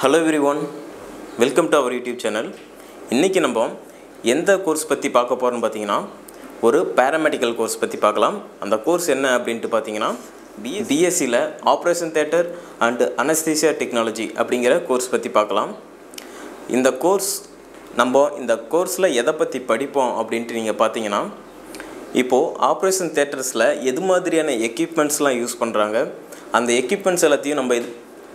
Hello everyone welcome to our YouTube channel இன்றைக்கி நம்ம எந்த கோர்ஸ் பற்றி பார்க்க போகிறோம்னு பார்த்தீங்கன்னா ஒரு பேராமெடிக்கல் கோர்ஸ் பற்றி பார்க்கலாம். அந்த கோர்ஸ் என்ன அப்படின்ட்டு பார்த்தீங்கன்னா B பிஎஸ்சியில் operation theatre and anaesthesia technology அப்படிங்கிற கோர்ஸ் பற்றி பார்க்கலாம். இந்த கோர்ஸ் நம்ம இந்த கோர்ஸில் எதை பற்றி படிப்போம் அப்படின்ட்டு நீங்கள் பார்த்தீங்கன்னா இப்போது ஆப்ரேஷன் தேட்டர்ஸில் எது மாதிரியான எக்யூப்மெண்ட்ஸ்லாம் யூஸ் பண்ணுறாங்க அந்த எக்யூப்மெண்ட்ஸ் எல்லாத்தையும் நம்ம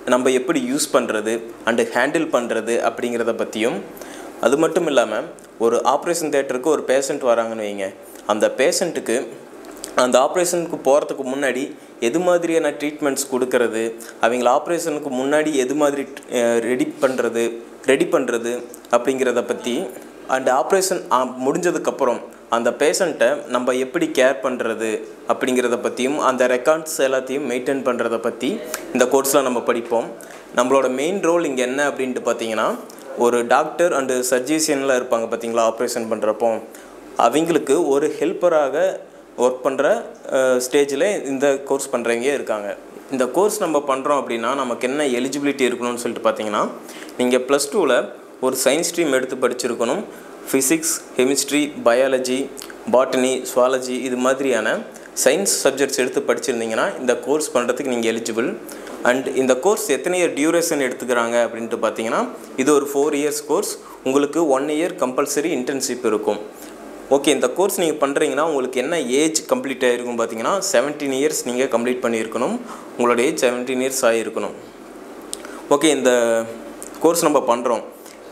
நம்ம எப்படி யூஸ் பண்ணுறது அண்டு ஹேண்டில் பண்ணுறது அப்படிங்கிறத பற்றியும் அது மட்டும் இல்லாமல் ஒரு ஆப்ரேஷன் தேட்டருக்கு ஒரு பேஷண்ட் வராங்கன்னு வைங்க. அந்த பேஷண்ட்டுக்கு அந்த ஆப்ரேஷனுக்கு போகிறதுக்கு முன்னாடி எது மாதிரியான ட்ரீட்மெண்ட்ஸ் கொடுக்கறது அவங்கள ஆப்ரேஷனுக்கு முன்னாடி எது மாதிரி ரெடி பண்ணுறது ரெடி பண்ணுறது அப்படிங்கிறத பற்றி அண்ட் ஆப்ரேஷன் முடிஞ்சதுக்கப்புறம் அந்த பேஷண்ட்டை நம்ம எப்படி கேர் பண்ணுறது அப்படிங்கிறத பற்றியும் அந்த ரெக்கார்ட்ஸ் எல்லாத்தையும் மெயின்டைன் பண்ணுறத பற்றி இந்த கோர்ஸில் நம்ம படிப்போம். நம்மளோட மெயின் ரோல் இங்கே என்ன அப்படின்ட்டு பார்த்தீங்கன்னா ஒரு டாக்டர் அண்டு சர்ஜிஷியன்லாம் இருப்பாங்க பார்த்தீங்களா ஆப்ரேஷன் பண்ணுறப்போ அவங்களுக்கு ஒரு ஹெல்ப்பராக ஒர்க் பண்ணுற ஸ்டேஜில் இந்த கோர்ஸ் பண்ணுறவங்க இருக்காங்க. இந்த கோர்ஸ் நம்ம பண்ணுறோம் அப்படின்னா நமக்கு என்ன எலிஜிபிலிட்டி இருக்கணும்னு சொல்லிட்டு பார்த்தீங்கன்னா நீங்கள் ப்ளஸ் டூவில் ஒரு சயின்ஸ் ஸ்ட்ரீம் எடுத்து படிச்சிருக்கணும். Physics chemistry biology botany zoology இது மாதிரியான சயின்ஸ் சப்ஜெக்ட்ஸ் எடுத்து படிச்சிருந்தீங்கன்னா இந்த கோர்ஸ் பண்ணுறதுக்கு நீங்கள் எலிஜிபிள் அண்ட் இந்த கோர்ஸ் எத்தனை இயர் டியூரேஷன் எடுத்துக்கிறாங்க அப்படின்ட்டு பார்த்தீங்கன்னா இது ஒரு ஃபோர் இயர்ஸ் கோர்ஸ் உங்களுக்கு ஒன் இயர் கம்பல்சரி இன்டர்ன்ஷிப் இருக்கும். ஓகே இந்த கோர்ஸ் நீங்கள் பண்ணுறீங்கன்னா உங்களுக்கு என்ன ஏஜ் கம்ப்ளீட் ஆகிருக்கும் பார்த்தீங்கன்னா செவன்டீன் இயர்ஸ் நீங்கள் கம்ப்ளீட் பண்ணியிருக்கணும். உங்களோட ஏஜ் செவன்டீன் இயர்ஸ் ஆகிருக்கணும் ஓகே இந்த கோர்ஸ் நம்ம பண்ணுறோம்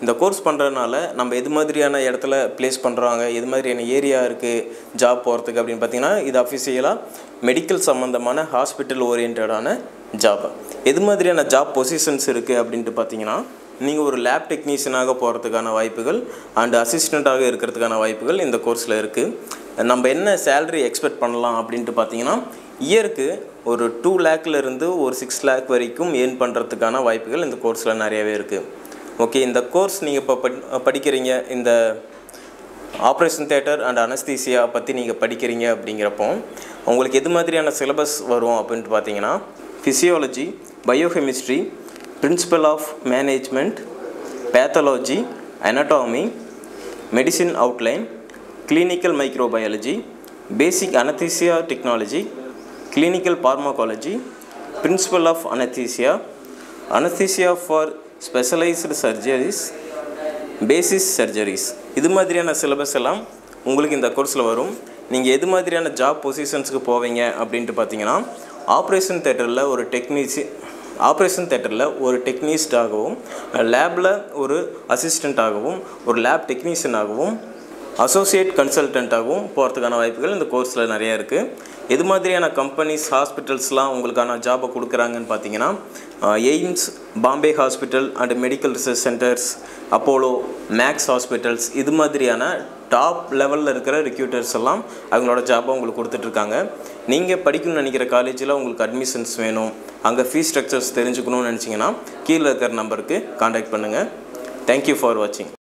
இந்த கோர்ஸ் பண்ணுறதுனால நம்ம எது மாதிரியான இடத்துல ப்ளேஸ் பண்ணுறாங்க எது மாதிரியான ஏரியா இருக்குது ஜாப் போகிறதுக்கு அப்படின்னு பார்த்தீங்கன்னா இது அஃபிஷியலாக மெடிக்கல் சம்மந்தமான ஹாஸ்பிட்டல் ஓரியன்டான ஜாப் எது மாதிரியான ஜாப் பொசிஷன்ஸ் இருக்குது அப்படின்ட்டு பார்த்தீங்கன்னா நீங்கள் ஒரு லேப் டெக்னீஷியனாக போகிறதுக்கான வாய்ப்புகள் அண்ட் அசிஸ்டண்ட்டாக இருக்கிறதுக்கான வாய்ப்புகள் இந்த கோர்ஸில் இருக்குது நம்ம என்ன சேலரி எக்ஸ்பெக்ட் பண்ணலாம் அப்படின்ட்டு பார்த்தீங்கன்னா இயருக்கு ஒரு டூ லேக்லேருந்து ஒரு சிக்ஸ் லேக் வரைக்கும் ஏர்ன் பண்ணுறதுக்கான வாய்ப்புகள் இந்த கோர்ஸில் நிறையவே இருக்குது ஓகே இந்த கோர்ஸ் நீங்கள் இப்போ படிக்கிறீங்க இந்த ஆப்ரேஷன் தேட்டர் அண்ட் அனஸ்தீசியா பற்றி நீங்கள் படிக்கிறீங்க அப்படிங்கிறப்போ உங்களுக்கு எது மாதிரியான சிலபஸ் வரும் அப்படின்ட்டு பார்த்தீங்கன்னா physiology biochemistry principle of management pathology anatomy medicine outline clinical microbiology basic anaesthesia technology clinical pharmacology principle of anaesthesia anaesthesia for specialised surgeries basis surgeries. இது மாதிரியான சிலபஸ் எல்லாம் உங்களுக்கு இந்த கோர்ஸில் வரும். நீங்கள் எது மாதிரியான ஜாப் பொசிஷன்ஸுக்கு போவீங்க அப்படின்ட்டு பார்த்தீங்கன்னா ஆப்ரேஷன் தேட்டரில் ஒரு டெக்னீஷி ஆப்ரேஷன் தேட்டரில் ஒரு டெக்னீஸ்டாகவும் லேபில் ஒரு அசிஸ்டண்ட்டாகவும் ஒரு லேப் டெக்னீஷியனாகவும் அசோசியேட் கன்சல்டண்ட்டாகவும் போகிறதுக்கான வாய்ப்புகள் இந்த கோர்ஸில் நிறையா இருக்குது எது மாதிரியான கம்பெனிஸ் ஹாஸ்பிட்டல்ஸ்லாம் உங்களுக்கான ஜாபை கொடுக்குறாங்கன்னு பார்த்தீங்கன்னா AIIMS Bombay hospital and medical research centres Apollo Max hospitals இது மாதிரியான டாப் லெவலில் இருக்கிற ரிக்யூட்டர்ஸ் எல்லாம் அவங்களோட ஜாப்பை உங்களுக்கு கொடுத்துட்ருக்காங்க நீங்கள் படிக்கணும்னு நினைக்கிற காலேஜில் உங்களுக்கு அட்மிஷன்ஸ் வேணும். அங்கே ஃபீஸ் ஸ்ட்ரக்சர்ஸ் தெரிஞ்சுக்கணும்னு நினச்சிங்கன்னா கீழே இருக்கிற நம்பருக்கு காண்டாக்ட் பண்ணுங்கள் தேங்க்யூ ஃபார் வாட்சிங்